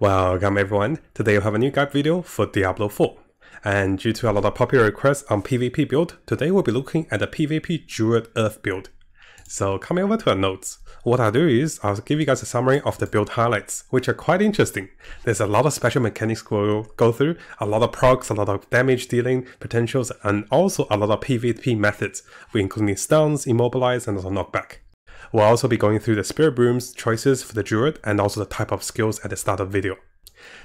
Welcome everyone, today we have a new guide video for Diablo 4. And due to a lot of popular requests on PvP build, today we'll be looking at the PvP Druid Earth build. So coming over to our notes, what I'll do is I'll give you guys a summary of the build highlights, which are quite interesting. There's a lot of special mechanics we'll go through, a lot of procs, a lot of damage dealing potentials, and also a lot of PvP methods, including stuns, immobilize, and also knockback. We'll also be going through the Spirit Boons choices for the Druid and also the type of skills at the start of video.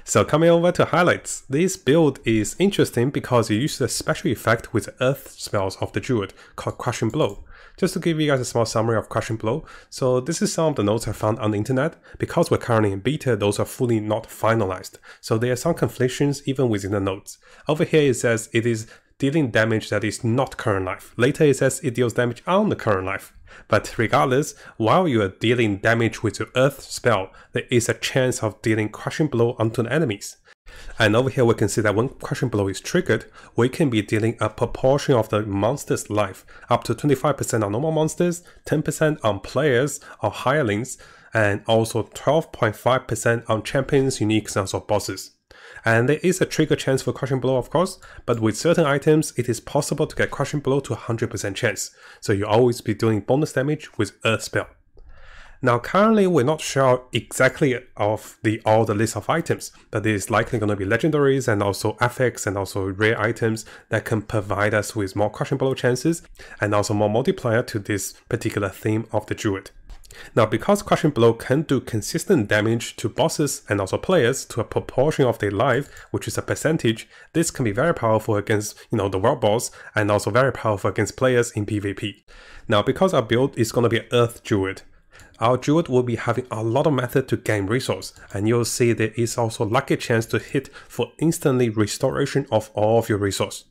So coming over to highlights, this build is interesting because it uses a special effect with earth spells of the Druid called Crushing Blow. Just to give you guys a small summary of Crushing Blow, so this is some of the notes I found on the internet. Because we're currently in beta, those are fully not finalized, so there are some conflictions even within the notes. Over here it says it is dealing damage that is not current life. Later it says it deals damage on the current life. But regardless, while you are dealing damage with your Earth spell, there is a chance of dealing Crushing Blow onto the enemies. And over here we can see that when Crushing Blow is triggered, we can be dealing a proportion of the monster's life, up to 25% on normal monsters, 10% on players or hirelings, and also 12.5% on champions, uniques, and also bosses. And there is a trigger chance for Crushing Blow, of course, but with certain items, it is possible to get Crushing Blow to 100% chance, so you always be doing bonus damage with Earth Spell. Now currently we're not sure exactly of the all the list of items, but it is likely going to be legendaries and also affix and also rare items that can provide us with more crushing blow chances and also more multiplier to this particular theme of the druid. Now, because Crushing Blow can do consistent damage to bosses and also players to a proportion of their life, which is a percentage, this can be very powerful against, you know, the world boss and also very powerful against players in PvP. Now, because our build is going to be Earth Druid, our Druid will be having a lot of method to gain resource, and you'll see there is also lucky chance to hit for instantly restoration of all of your resource.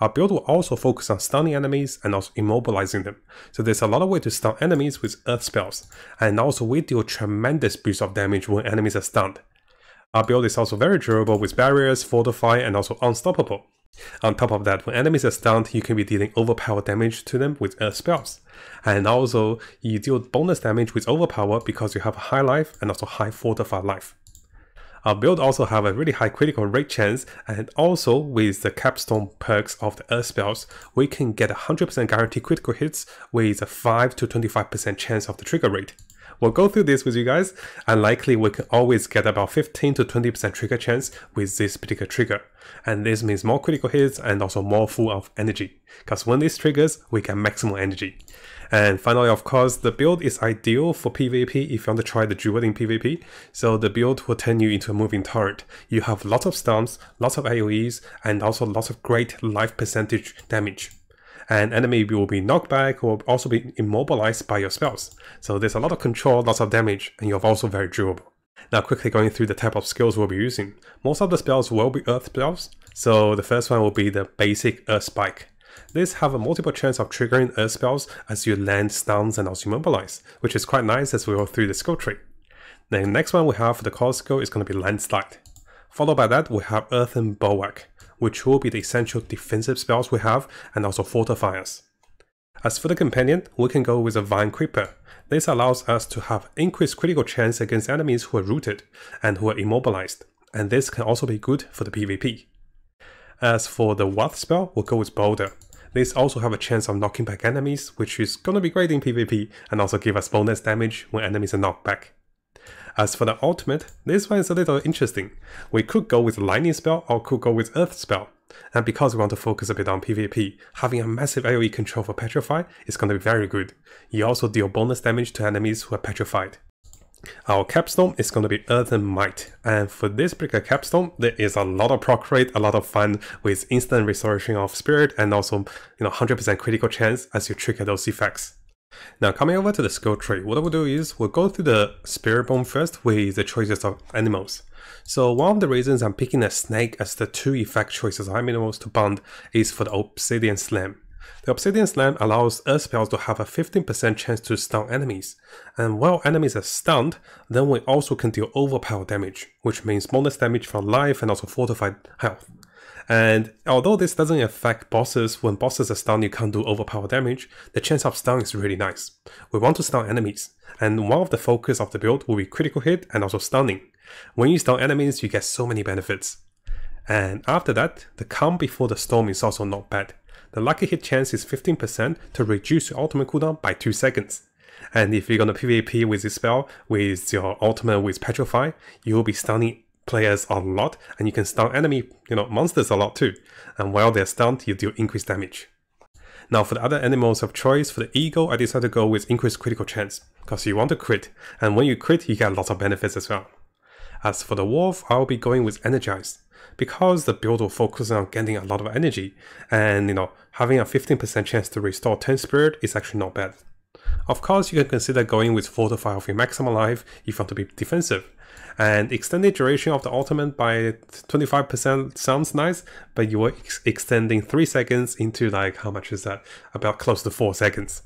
Our build will also focus on stunning enemies and also immobilizing them. So there's a lot of way to stun enemies with earth spells, and also we deal tremendous boost of damage when enemies are stunned. Our build is also very durable with barriers, fortify, and also unstoppable. On top of that, when enemies are stunned, you can be dealing overpower damage to them with earth spells. And also, you deal bonus damage with overpower because you have high life and also high fortified life. Our build also have a really high critical rate chance and also with the capstone perks of the earth spells, we can get 100% guaranteed critical hits with a 5 to 25% chance of the trigger rate. We'll go through this with you guys, and likely we can always get about 15 to 20% trigger chance with this particular trigger. And this means more critical hits and also more full of energy, because when this triggers, we get maximum energy. And finally, of course, the build is ideal for PvP if you want to try the Druid in PvP. So the build will turn you into a moving turret. You have lots of stuns, lots of AoEs, and also lots of great life percentage damage. And enemy will be knocked back or also be immobilized by your spells. So there's a lot of control, lots of damage, and you're also very durable. Now quickly going through the type of skills we'll be using. Most of the spells will be earth spells. So the first one will be the basic earth spike. These have a multiple chance of triggering earth spells as you land stuns and also immobilize, which is quite nice as we go through the skill tree. The next one we have for the core skill is going to be landslide. Followed by that we have earthen bulwark, which will be the essential defensive spells we have and also fortifiers. As for the companion, we can go with a Vine Creeper. This allows us to have increased critical chance against enemies who are rooted and who are immobilized, and this can also be good for the PvP. As for the Wrath spell, we'll go with Boulder. This also have a chance of knocking back enemies, which is gonna be great in PvP, and also give us bonus damage when enemies are knocked back. As for the ultimate, this one is a little interesting. We could go with lightning spell or could go with earth spell. And because we want to focus a bit on PvP, having a massive AoE control for Petrify is going to be very good. You also deal bonus damage to enemies who are petrified. Our capstone is going to be Earthen Might, and for this particular capstone, there is a lot of proc rate, a lot of fun with instant restoration of spirit, and also you know 100% critical chance as you trigger those effects. Now coming over to the skill tree, what we'll do is we'll go through the spirit boon first with the choices of animals. So one of the reasons I'm picking a snake as the two effect choices of animals to bond is for the obsidian slam. The Obsidian Slam allows Earth spells to have a 15% chance to stun enemies, and while enemies are stunned, then we also can deal overpower damage, which means bonus damage from life and also fortified health. And although this doesn't affect bosses, when bosses are stunned you can't do overpower damage, the chance of stun is really nice. We want to stun enemies, and one of the focus of the build will be critical hit and also stunning. When you stun enemies, you get so many benefits. And after that, the calm before the storm is also not bad. The lucky hit chance is 15% to reduce your ultimate cooldown by 2 seconds. And if you're gonna PvP with this spell, with your ultimate with Petrify, you'll be stunning players a lot, and you can stun enemy, you know, monsters a lot too. And while they're stunned, you deal increased damage. Now for the other animals of choice, for the eagle, I decided to go with increased critical chance, because you want to crit, and when you crit, you get lots of benefits as well. As for the wolf, I'll be going with energized, because the build will focus on getting a lot of energy, and you know, having a 15% chance to restore 10 spirit is actually not bad. Of course, you can consider going with Fortify of your maximum life if you want to be defensive. And extended duration of the ultimate by 25% sounds nice, but you are ex extending 3 seconds into like, how much is that? About close to 4 seconds.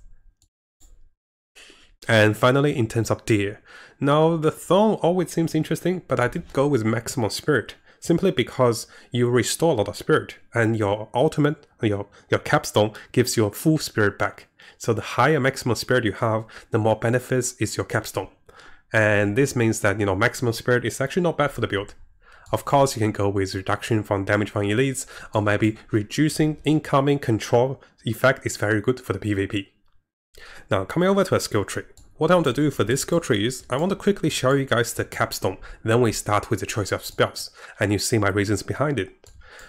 And finally, in terms of deer. Now, the thorn always seems interesting, but I did go with maximum spirit simply because you restore a lot of spirit and your ultimate, your, your capstone gives you a full spirit back. So the higher maximum spirit you have, the more benefits is your capstone. And this means that, you know, maximum spirit is actually not bad for the build. Of course, you can go with reduction from damage from elites, or maybe reducing incoming control effect is very good for the PvP. Now, coming over to a skill tree. What I want to do for this skill tree is, I want to quickly show you guys the capstone, then we start with the choice of spells, and you see my reasons behind it.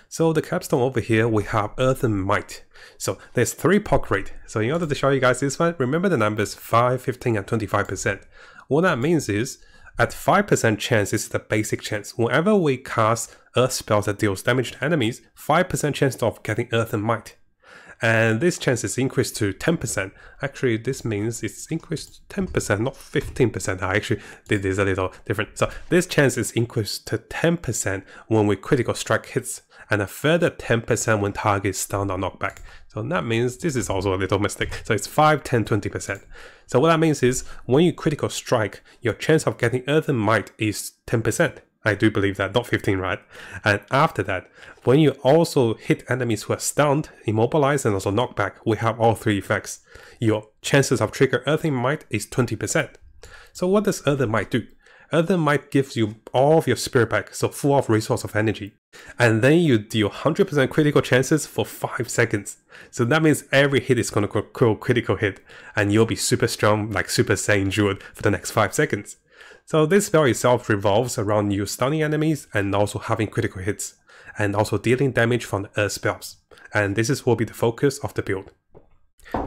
So the capstone over here, we have Earthen Might. So there's three POC rate. So in order to show you guys this one, remember the numbers 5, 15, and 25%. What that means is, at 5% chance is the basic chance. Whenever we cast Earth spells that deals damage to enemies, 5% chance of getting Earthen Might and this chance is increased to 10%. Actually, this means it's increased 10%, not 15%. I actually did this a little different. So this chance is increased to 10% when we critical strike hits, and a further 10% when target is stunned or knocked back. So that means this is also a little mistake. So it's 5, 10, 20%. So what that means is when you critical strike, your chance of getting Earthen Might is 10%. I do believe that, not 15, right? And after that, when you also hit enemies who are stunned, immobilized, and also knockback, we have all three effects. Your chances of trigger Earthen Might is 20%. So what does Earthen Might do? Earthen Might gives you all of your spirit back, so full of resource of energy. And then you deal 100% critical chances for 5 seconds. So that means every hit is gonna go critical hit, and you'll be super strong like Super Saiyan Druid for the next 5 seconds. So this spell itself revolves around you stunning enemies and also having critical hits, and also dealing damage from the earth spells. And this is will be the focus of the build.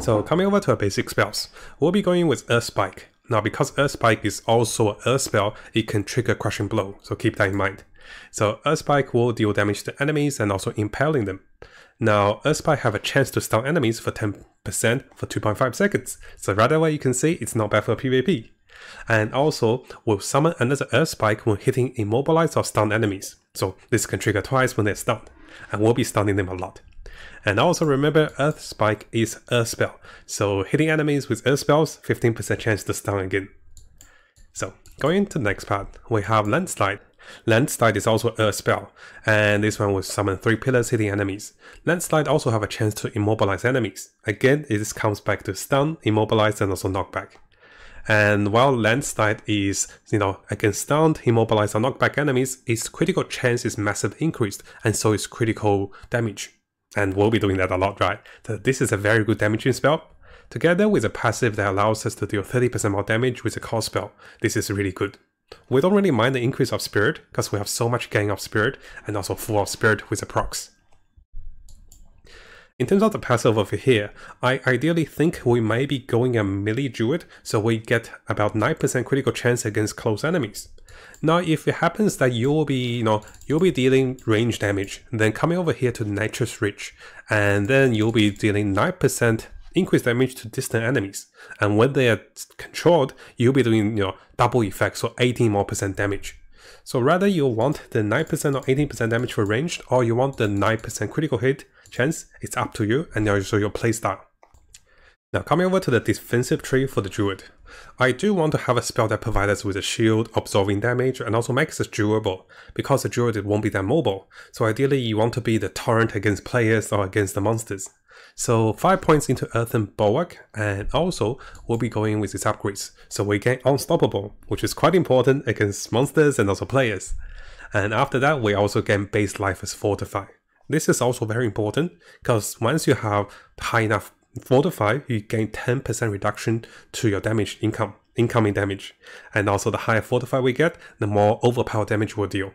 So coming over to our basic spells, we'll be going with Earth Spike. Now because Earth Spike is also an Earth spell, it can trigger Crushing Blow, so keep that in mind. So Earth Spike will deal damage to enemies and also impaling them. Now Earth Spike have a chance to stun enemies for 10% for 2.5 seconds, so right away you can see it's not bad for PvP and also will summon another Earth Spike when hitting immobilized or stunned enemies. So this can trigger twice when they're stunned, and will be stunning them a lot. And also remember Earth Spike is Earth Spell, so hitting enemies with Earth Spells, 15% chance to stun again. So going to the next part, we have Landslide. Landslide is also a spell, and this one will summon 3 pillars hitting enemies. Landslide also have a chance to immobilize enemies. Again, it comes back to stun, immobilize, and also knockback. And while Landslide is, you know, against stunned, immobilized, or knockback enemies, its critical chance is massively increased, and so is critical damage. And we'll be doing that a lot, right? This is a very good damaging spell. Together with a passive that allows us to deal 30% more damage with a core spell, this is really good. We don't really mind the increase of spirit, because we have so much gain of spirit, and also full of spirit with the procs. In terms of the passive over here, I ideally think we may be going a melee druid, so we get about 9% critical chance against close enemies. Now if it happens that you'll be, you know, you'll be dealing range damage, then coming over here to Nature's Reach, and then you'll be dealing 9% increased damage to distant enemies. And when they are controlled, you'll be doing, you know, double effect, so 18 more percent damage. So rather you want the 9% or 18% damage for ranged, or you want the 9% critical hit chance, it's up to you and also your playstyle. Now coming over to the defensive tree for the druid. I do want to have a spell that provides us with a shield, absorbing damage, and also makes us durable, because the druid won't be that mobile, so ideally you want to be the torrent against players or against the monsters. So 5 points into Earthen Bulwark, and also we'll be going with its upgrades, so we get Unstoppable, which is quite important against monsters and also players. And after that, we also gain base life as Fortify. This is also very important, because once you have high enough Fortify, you gain 10% reduction to your damage income, incoming damage. And also the higher Fortify we get, the more overpower damage we'll deal.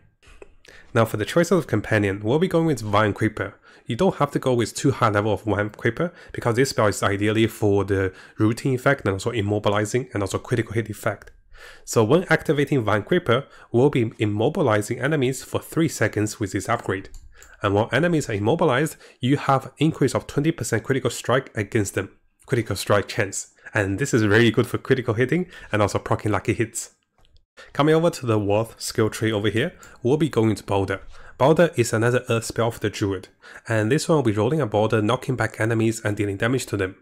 Now for the choice of companion, we'll be going with Vine Creeper. You don't have to go with too high level of Vine Creeper because this spell is ideally for the routine effect and also immobilizing and also critical hit effect. So when activating Vine Creeper, we'll be immobilizing enemies for 3 seconds with this upgrade and while enemies are immobilized, you have increase of 20% critical strike against them, critical strike chance. And this is really good for critical hitting and also proccing lucky hits. Coming over to the Wrath skill tree over here, we'll be going to Boulder. Boulder is another earth spell for the Druid, and this one will be rolling a boulder, knocking back enemies and dealing damage to them.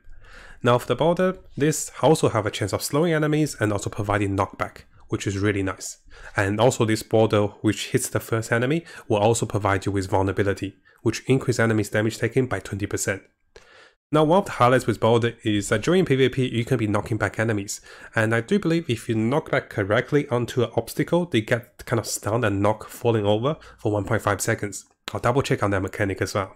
Now for the boulder, this also have a chance of slowing enemies and also providing knockback which is really nice. And also this boulder which hits the first enemy will also provide you with vulnerability, which increase enemies damage taken by 20%. Now one of the highlights with Boulder is that during PvP you can be knocking back enemies, and I do believe if you knock back correctly onto an obstacle, they get kind of stunned and knock falling over for 1.5 seconds. I'll double check on that mechanic as well.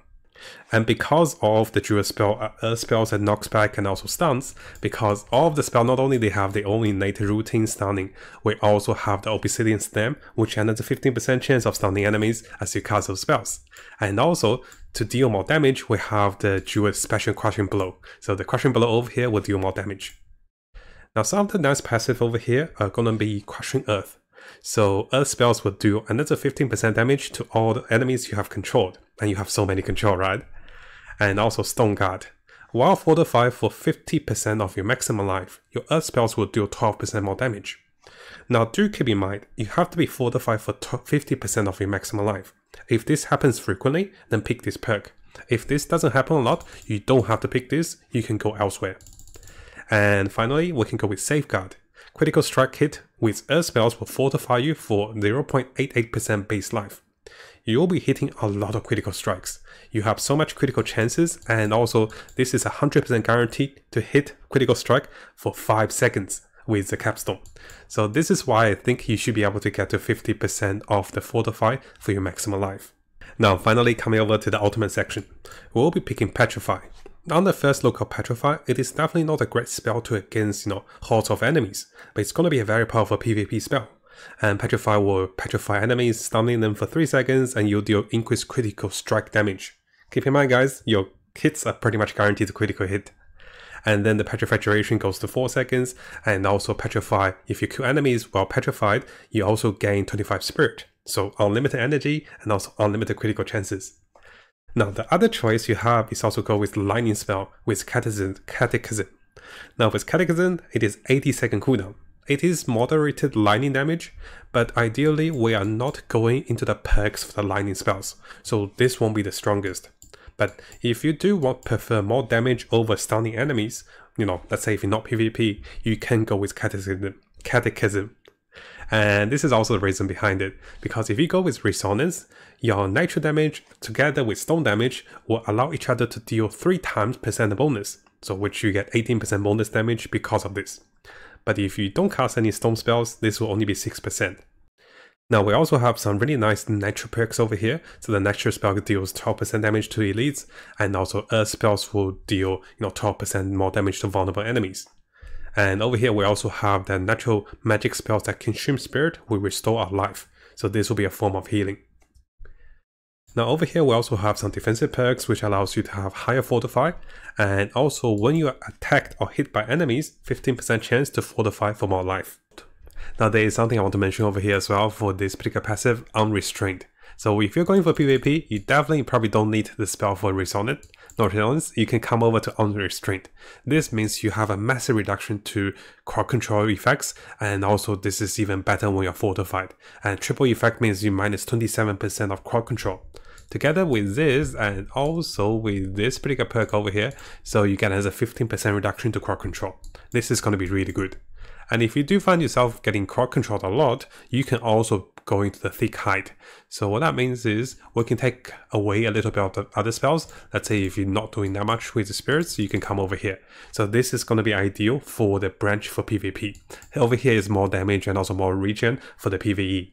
And because of the Druid spell, uh, spells that knocks back and also stuns, because all of the spell not only they have their own innate routine stunning, we also have the Obsidian Slam, which has a 15% chance of stunning enemies as you cast those spells. And also, to deal more damage, we have the Druid Special Crushing Blow. So the Crushing Blow over here will deal more damage. Now some of the nice passive over here are gonna be Crushing Earth. So Earth spells will do another 15% damage to all the enemies you have controlled. And you have so many control, right? And also Stone Guard. While fortified for 50% of your maximum life, your Earth spells will deal 12% more damage. Now do keep in mind, you have to be fortified for 50% of your maximum life. If this happens frequently, then pick this perk. If this doesn't happen a lot, you don't have to pick this, you can go elsewhere. And finally, we can go with Safeguard. Critical Strike hit with Earth spells will fortify you for 0.88% base life. You'll be hitting a lot of critical strikes. You have so much critical chances and also this is 100% guaranteed to hit critical strike for 5 seconds with the capstone. So this is why I think you should be able to get to 50% of the fortify for your maximum life. Now finally coming over to the ultimate section, we'll be picking Petrify. On the first look of Petrify, it is definitely not a great spell to against, you know, hordes of enemies, but it's gonna be a very powerful PvP spell. And Petrify will petrify enemies, stunning them for 3 seconds, and you'll deal increased critical strike damage. Keep in mind guys, your hits are pretty much guaranteed to critical hit. And then the petrify duration goes to 4 seconds, and also petrify, if you kill enemies while petrified, you also gain 25 spirit. So unlimited energy and also unlimited critical chances. Now the other choice you have is also go with lightning spell with Cataclysm. Now with Cataclysm, it is 80 second cooldown. It is moderated lightning damage, but ideally we are not going into the perks for the lightning spells, so this won't be the strongest. But if you do want prefer more damage over stunning enemies, you know, let's say if you're not PvP, you can go with Cataclysm. Cataclysm. And this is also the reason behind it, because if you go with Resonance, your Nitro damage together with Stone damage will allow each other to deal 3 times percent bonus, so which you get 18% bonus damage because of this. But if you don't cast any storm spells, this will only be 6%. Now we also have some really nice Nitro perks over here, so the Nitro spell deals 12% damage to elites, and also Earth spells will deal you know 12% more damage to vulnerable enemies. And over here, we also have the natural magic spells that consume spirit will restore our life. So this will be a form of healing. Now over here, we also have some defensive perks, which allows you to have higher fortify. And also when you are attacked or hit by enemies, 15% chance to fortify for more life. Now there is something I want to mention over here as well for this particular passive, Unrestrained. So if you're going for PvP, you definitely probably don't need the spell for Resonant. North you can come over to Unrestrained. This means you have a massive reduction to crowd control effects, and also this is even better when you're fortified. And triple effect means you minus 27% of crowd control. Together with this, and also with this particular perk over here, so you get as a 15% reduction to crowd control. This is going to be really good. And if you do find yourself getting crowd controlled a lot, you can also go into the thick hide. So what that means is we can take away a little bit of the other spells. Let's say if you're not doing that much with the spirits, you can come over here. So this is going to be ideal for the branch for PvP. Over here is more damage and also more regen for the PvE.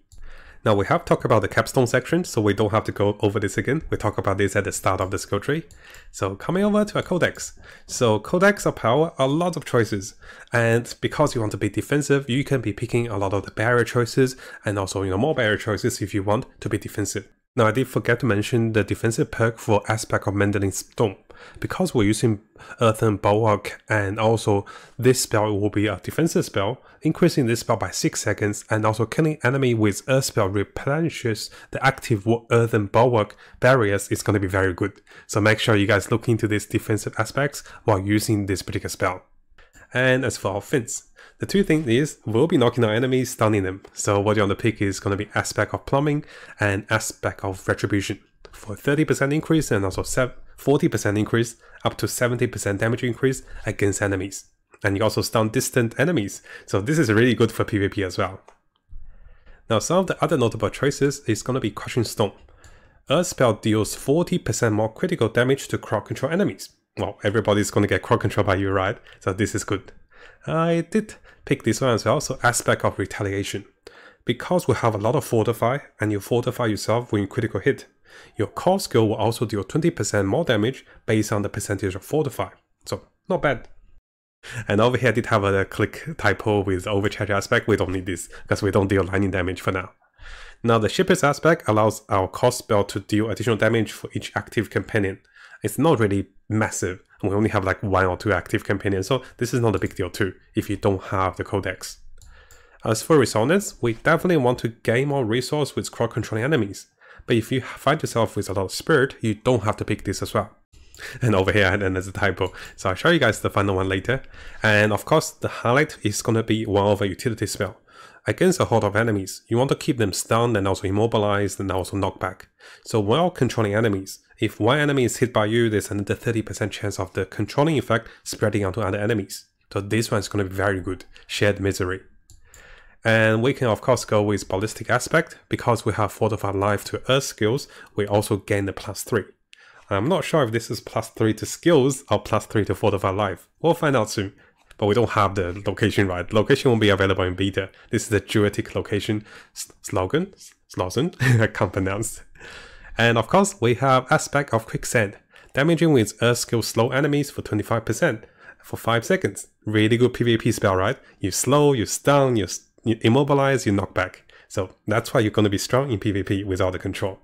Now we have talked about the capstone section, so we don't have to go over this again. We talk about this at the start of the skill tree. So coming over to a codex. So codex of power, a lot of choices. And because you want to be defensive, you can be picking a lot of the barrier choices and also you know more barrier choices if you want to be defensive. Now I did forget to mention the defensive perk for Aspect of Mending Stone. Because we're using Earthen Bulwark and also this spell will be a defensive spell, increasing this spell by 6 seconds and also killing enemy with Earth spell replenishes the active Earthen Bulwark barriers is going to be very good. So make sure you guys look into these defensive aspects while using this particular spell. And as for our fins, the two things is we'll be knocking our enemies, stunning them. So what you want to pick is going to be aspect of plumbing and aspect of retribution for 30% increase and also 40% increase up to 70% damage increase against enemies. And you also stun distant enemies. So this is really good for PvP as well. Now some of the other notable choices is going to be Crushing Stone. Earth spell deals 40% more critical damage to crowd control enemies. Well, everybody's going to get crowd control by you, right? So this is good. I did pick this one as well, so aspect of retaliation. Because we have a lot of fortify, and you fortify yourself when you critical hit, your core skill will also deal 20% more damage based on the percentage of fortify. So, not bad. And over here I did have a click typo with overcharge aspect, we don't need this, because we don't deal lightning damage for now. Now the Shepherd's aspect allows our core spell to deal additional damage for each active companion. It's not really massive, we only have like one or two active companions, so this is not a big deal too, if you don't have the codex. As for resonance, we definitely want to gain more resource with crowd controlling enemies, but if you find yourself with a lot of spirit, you don't have to pick this as well. And over here, and there's a typo, so I'll show you guys the final one later. And of course, the highlight is gonna be one of a utility spell. Against a horde of enemies, you want to keep them stunned and also immobilized and also knocked back. So while controlling enemies, if one enemy is hit by you, there's another 30% chance of the controlling effect spreading onto other enemies. So this one is going to be very good, Shared Misery. And we can of course go with Ballistic Aspect, because we have Fortified Life to Earth skills, we also gain the plus 3. I'm not sure if this is plus 3 to skills or plus 3 to Fortified Life. We'll find out soon but we don't have the location right. Location won't be available in beta. This is the Druidic location slogan, slogan, I can't pronounce. And of course, we have aspect of quicksand, damaging with earth skill slow enemies for 25% for 5 seconds. Really good PvP spell, right? You slow, you stun, you, you immobilize, you knock back. So that's why you're going to be strong in PvP without the control.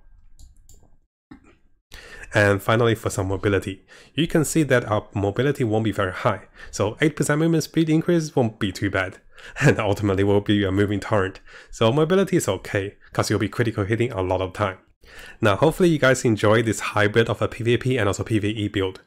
And finally, for some mobility, you can see that our mobility won't be very high, so 8% movement speed increase won't be too bad, and ultimately will be a moving torrent, so mobility is okay, cause you'll be critical hitting a lot of time. Now hopefully you guys enjoy this hybrid of a PvP and also PvE build.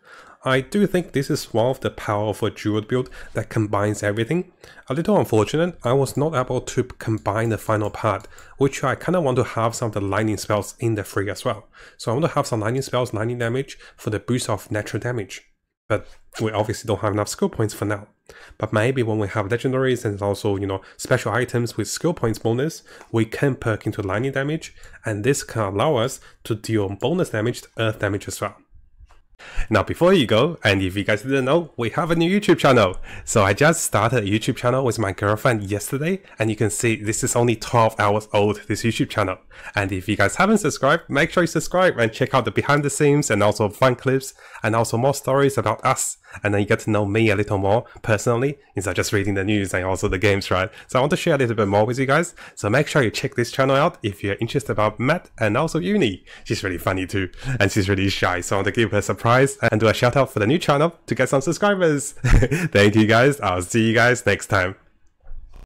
I do think this is one of the powerful Druid build that combines everything. A little unfortunate, I was not able to combine the final part, which I kinda want to have some of the lightning spells in the free as well. So I want to have some lightning spells, lightning damage for the boost of natural damage. But we obviously don't have enough skill points for now. But maybe when we have legendaries and also, you know, special items with skill points bonus, we can perk into lightning damage, and this can allow us to deal bonus damage to earth damage as well. Now before you go, and if you guys didn't know, we have a new YouTube channel. So I just started a YouTube channel with my girlfriend yesterday, and you can see this is only 12 hours old, this YouTube channel. And if you guys haven't subscribed, make sure you subscribe and check out the behind the scenes and also fun clips and also more stories about us. And then you get to know me a little more personally instead of just reading the news and also the games, right? So I want to share a little bit more with you guys. So make sure you check this channel out if you're interested about Matt and also Yunie. She's really funny too, and she's really shy. So I want to give her a surprise and do a shout out for the new channel to get some subscribers. Thank you guys. I'll see you guys next time.